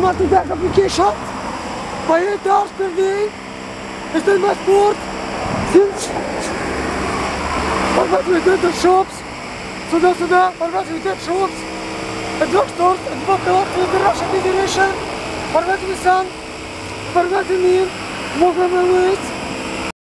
Martin Back application by 8 hours per day. It's in my sport since Format with the shops. Сюда, сюда, format with the shops. A drugstore, a advocate with the Russian Federation. Format with sun. Format with me. Mogłem wyjść.